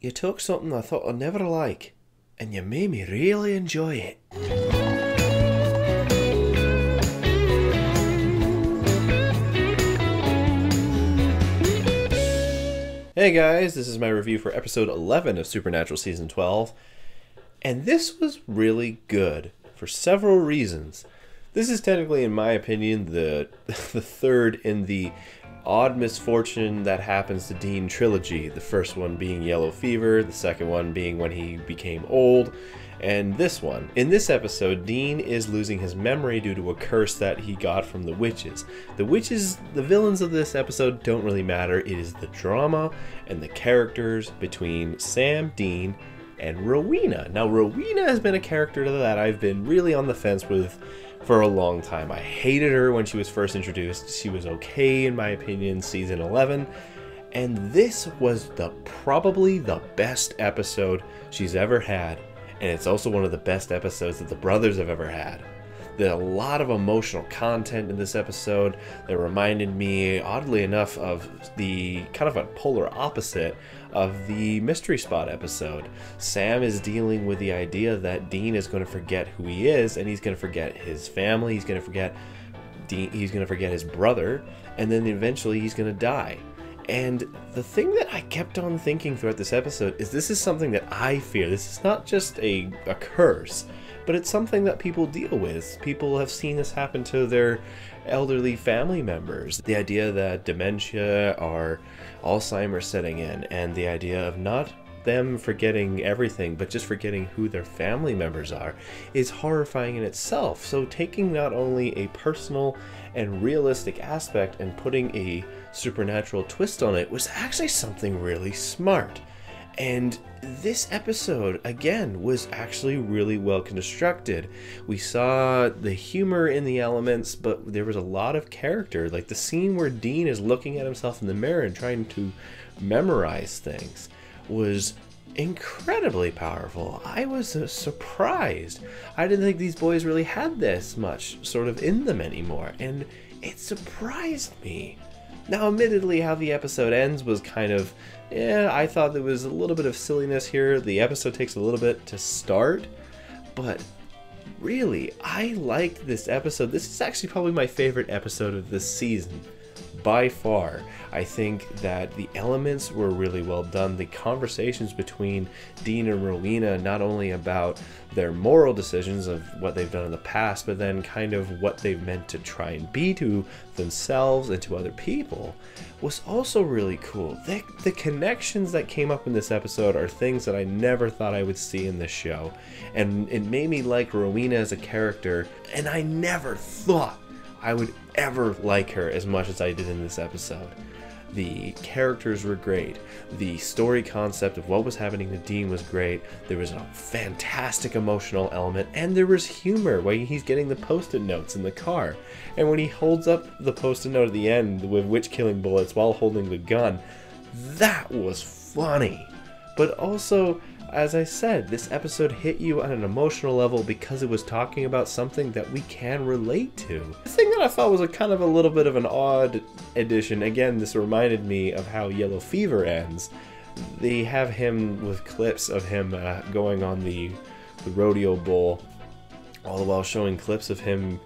You took something I thought I'd never like, and you made me really enjoy it. Hey guys, this is my review for episode 11 of Supernatural Season 12. And this was really good for several reasons. This is technically, in my opinion, the, the third in the odd misfortune that happens to Dean trilogy. The first one being Yellow Fever, the second one being when he became old, and this one. In this episode, Dean is losing his memory due to a curse that he got from the witches. The witches, the villains of this episode don't really matter. It is the drama and the characters between Sam, Dean, and Rowena. Now, Rowena has been a character that I've been really on the fence with for a long time. I hated her when she was first introduced. She was okay, in my opinion, season 11. And this was the probably the best episode she's ever had and it's also one of the best episodes that the brothers have ever had. There's a lot of emotional content in this episode that reminded me, oddly enough, of the kind of a polar opposite of the Mystery Spot episode. Sam is dealing with the idea that Dean is going to forget who he is, and he's going to forget his family, he's going to forget Dean, he's going to forget his brother, and then eventually he's going to die. And the thing that I kept on thinking throughout this episode is this is something that I fear. This is not just a, a curse, but it's something that people deal with. People have seen this happen to their elderly family members. The idea that dementia or Alzheimer's setting in, and the idea of not them forgetting everything, but just forgetting who their family members are, is horrifying in itself. So, taking not only a personal and realistic aspect and putting a supernatural twist on it was actually something really smart. And this episode, again, was actually really well constructed. We saw the humor in the elements, but there was a lot of character. Like the scene where Dean is looking at himself in the mirror and trying to memorize things was incredibly powerful. I was uh, surprised. I didn't think these boys really had this much sort of in them anymore, and it surprised me. Now, admittedly, how the episode ends was kind of, yeah, I thought there was a little bit of silliness here. The episode takes a little bit to start, but really, I liked this episode. This is actually probably my favorite episode of this season by far. I think that the elements were really well done. The conversations between Dean and Rowena, not only about their moral decisions of what they've done in the past, but then kind of what they've meant to try and be to themselves and to other people, was also really cool. The, the connections that came up in this episode are things that I never thought I would see in this show. And it made me like Rowena as a character, and I never thought I would ever like her as much as I did in this episode. The characters were great. The story concept of what was happening to Dean was great. There was a fantastic emotional element, and there was humor when he's getting the post it notes in the car. And when he holds up the post it note at the end with witch killing bullets while holding the gun, that was funny. But also, as I said, this episode hit you on an emotional level because it was talking about something that we can relate to. The thing that I thought was a kind of a little bit of an odd addition, again, this reminded me of how Yellow Fever ends. They have him with clips of him uh, going on the, the rodeo bull, all the while showing clips of him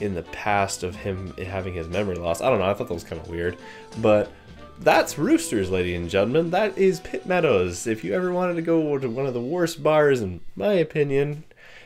in the past of him having his memory loss. I don't know, I thought that was kind of weird. But that's Roosters, ladies and gentlemen. That is Pitt Meadows. If you ever wanted to go to one of the worst bars, in my opinion,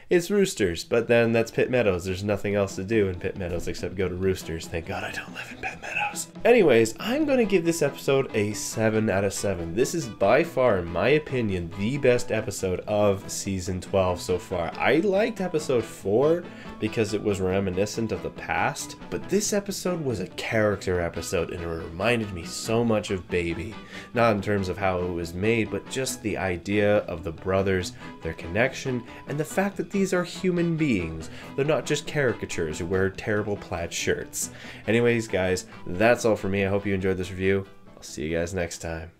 it's Roosters. But then that's Pitt Meadows. There's nothing else to do in Pitt Meadows except go to Roosters. Thank God I don't live in Pitt Meadows. Anyways, I'm going to give this episode a 7 out of 7. This is by far, in my opinion, the best episode of season 12 so far. I liked episode 4 because it was reminiscent of the past, but this episode was a character episode and it reminded me so much of Baby. Not in terms of how it was made, but just the idea of the brothers, their connection, and the fact that these are human beings. They're not just caricatures who wear terrible plaid shirts. Anyways, guys, that's all for me. I hope you enjoyed this review. I'll see you guys next time.